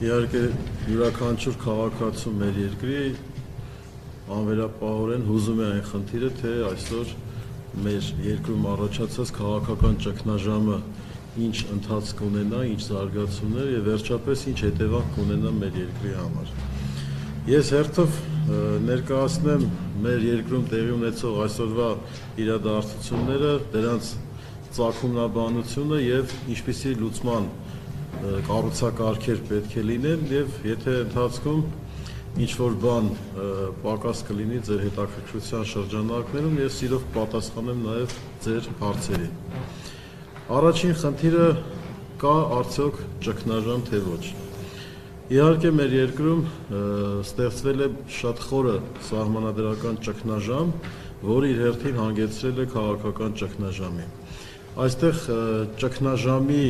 Իհարկե յուրաքանչյուր քաղաքացու մեր երկրի անվերապահորեն հուզում է այն խնդիրը, թե այսօր մեր երկրում առաջացած քաղաքական ճգնաժամը ինչ ընթացք ունենա, ինչ զարգացումներ եւ վերջապես ինչ հետևանք կունենա մեր երկրի համար։ Ես հերթով ներկայացնեմ մեր երկրում տեղի ունեցող այսօրվա իրադարձությունները, դրանց ցակումնաբանությունը եւ ինչպիսի լուծման կառուցակարգեր պետք է լինեն եւ եթե ընթացքում ինչ որ բան պակաս կլինի ձեր հետաքրքրության շրջանակներում, ես սիրով պատասխանեմ նաև ձեր հարցերին։ Առաջին խնդիրը կա արդյոք ճգնաժամ թե ոչ։ Իհարկե մեր երկրում ստեղծվել է շատ խորը սահմանադրական ճգնաժամ, որը իր հերթին հանգեցրել է քաղաքական ճգնաժամի։ Այստեղ ճգնաժամի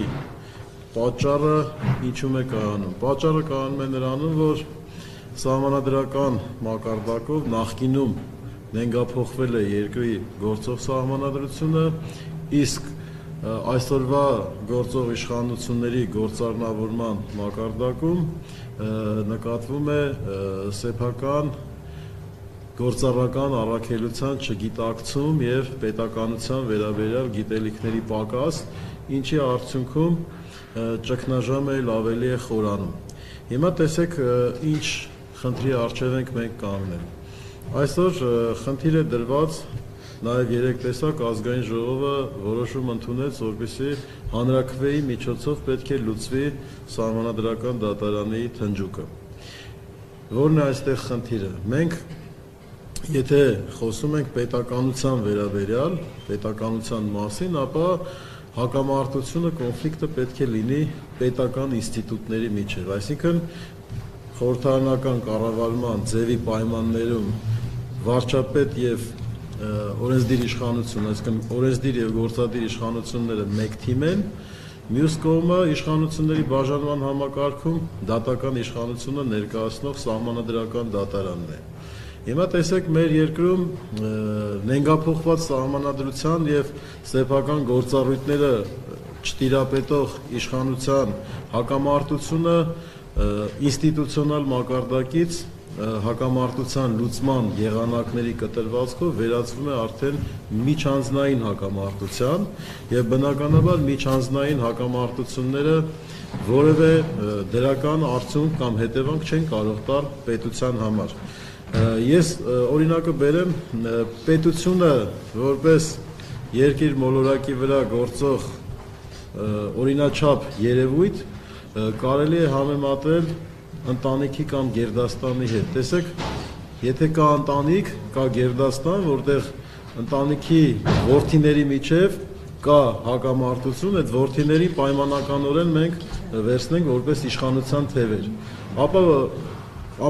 պատճառը ինչու է կայանում։ Պատճառը կայանում է նրանում, որ սահմանադրական մակարդակով նախկինում նենգափոխվել է երկրի գործող սահմանադրությունը, իսկ այսօրվա գործող իշխանությունների գործառնավորման մակարդակում նկատվում է սեփական գործառական առաքելության չգիտակցում եւ պետականության վերաբերյալ գիտելիքների պակաս, ինչի արդյունքում ճգնաժամը ավելի է խորանում։ Հիմա տեսեք ինչ խնդրի առջև ենք մենք կանգնել։ Այսօր խնդիր է դրված նաև երեք տեսակ ազգային ժողովը որոշում ընդունեց, որպեսզի հանրակրվեի միջոցով պետք է լուծվի սահմանադրական դատարանի թնջուկը։ Որն է այստեղ խնդիրը։ Մենք եթե խոսում ենք պետականության վերաբերյալ, պետականության մասին, ապա հակամարտությունը, կոնֆլիկտը պետք է լինի պետական ինստիտուտների միջև, այսինքն խորհրդարանական կառավարման ձևի պայմաններում վարչապետ եւ օրենսդիր իշխանություն, այսինքն օրենսդիր եւ գործադիր իշխանությունները մեկ թիմ են, մյուս կողմը իշխանությունների բաժանման համակարգում դատական իշխանությունը ներկայացնող սահմանադրական դատարանն է։ Հիմա տեսեք մեր երկրում նենգափոխված սահմանադրության եւ սեփական գործառույթները չտիրապետող իշխանության հակամարտությունը ինստիտուցիոնալ մակարդակից հակամարտության լուծման եղանակների կտրվածքով վերածվում է արդեն միջանձնային հակամարտության եւ բնականաբար միջանձնային հակամարտությունները որևէ դրական արդյունք կամ հետևանք չեն կարող տալ պետության համար։ Ես օրինակը բերեմ պետությունը որպես երկիր մոլորակի վրա գործող օրինաչափ երևույթ կարելի է համեմատել ընտանիքի կամ գերդաստանի հետ։ Տեսեք, եթե կա ընտանիք, կա գերդաստան, որտեղ ընտանիքի ворթիների միջև կա հակամարտություն, այդ ворթիների պայմանականորեն մենք վերցնենք որպես իշխանության թևեր։ Ապա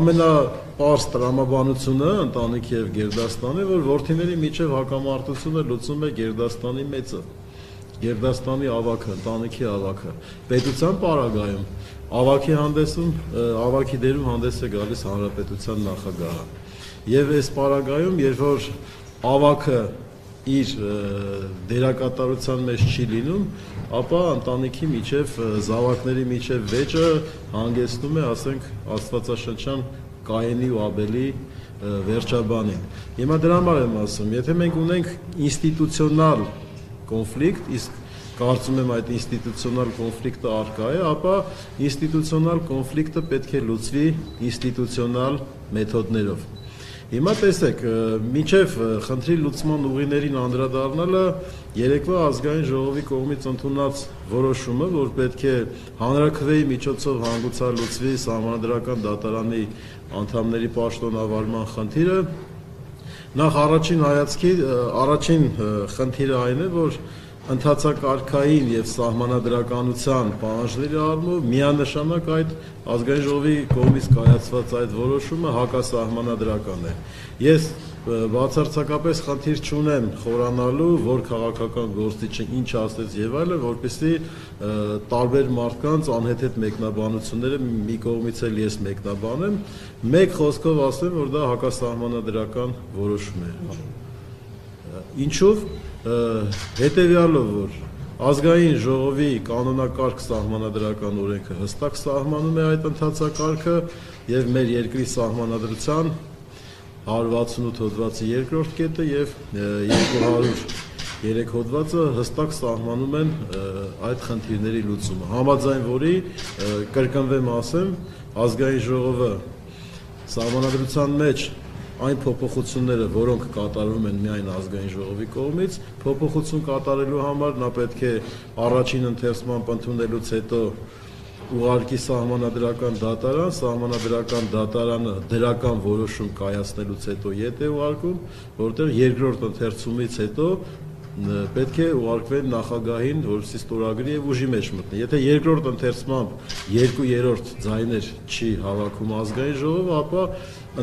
ամենա պարզ տրամաբանությունը ընտանիքի եւ Գերդաստանի, որ worth-իների միջև հակամարտությունը լուծում է Գերդաստանի մեծը։ Գերդաստանի ավակը, ընտանիքի ավակը, պետության պարագայում ավակի հանդեսում ավակի դերում հանդես է գալիս հանրապետության նախագահը։ Եվ այս պարագայում, երբ որ ավակը իր դերակատարության մեջ չի լինում, ապա ընտանիքի միջև զավակների միջև վեճը հանգեցնում է, ասենք, աստվածաշնչյան Կայենի ու Աբելի վերջաբանին։ Հիմա դրա համար եմ ասում, եթե մենք ունենք ինստիտուցիոնալ կոնֆլիկտ, իսկ կարծում եմ այդ ինստիտուցիոնալ կոնֆլիկտը արկա է, ապա ինստիտուցիոնալ կոնֆլիկտը պետք է լուծվի ինստիտուցիոնալ մեթոդներով։ Հիմա տեսեք, միջև խնդրի լուծման ուղիներին անդրադառնալը երեկվա ազգային ժողովի կողմից ընդունած որոշումը, որ պետք է հանրակրվեի միջոցով հանգուցալուծվի սահմանադրական դատարանի անդամների պաշտոնավարման խնդիրը, Նախ առաջին հայացքի առաջին խնդիրը այն է, որ ընթացակարգային եւ սահմանադրականության պահանջների առումով միանշանակ այդ ազգային ժողովի կողմից կայացված այդ որոշումը հակասահմանադրական է։ Ես բացարձակապես խնդիր չունեմ խորանալու, որ քաղաքական գործիչը ինչ ասեց եւ այլը, որպեսզի տարբեր մարդկանց անհեթեթ մեկնաբանությունները մի կողմից էլ ես մեկնաբանեմ, մեկ խոսքով ասեմ, որ դա հակասահմանադրական որոշում է։ Ինչով հետեւյալով որ Ազգային ժողովի կանոնակարգ սահմանադրական օրենքը հստակ սահմանում է այդ ընթացակարգը եւ մեր երկրի սահմանադրության 168 հոդվածի երկրորդ կետը եւ 203 հոդվածը հստակ սահմանում են այդ խնդիրների լուծումը։ Համաձայն որի կրկնվեմ ասեմ, ազգային ժողովը սահմանադրության մեջ այն փոփոխությունները, որոնք կատարվում են միայն ազգային ժողովի կողմից, փոփոխություն կատարելու համար նա պետք է առաջին ընթերցման ընդունելուց հետո ուղարկի սահմանադրական դատարան, սահմանադրական դատարանը դրական որոշում կայացնելուց հետո ետ է ուղարկում, որտեղ երկրորդ ընթերցումից հետո պետք է ուղարկվեն նախագահին, որովհետեւ ստորագրի եւ ուժի մեջ մտնի։ Եթե երկրորդ ընթերցմամբ 2/3 ձայներ չի հավաքում ազգային ժողովը, ապա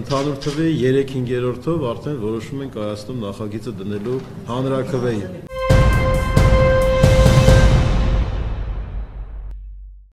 ընդհանուր թվի 3/5-ով արդեն որոշում են կայացնում նախագիծը դնելու հանրակրվեին։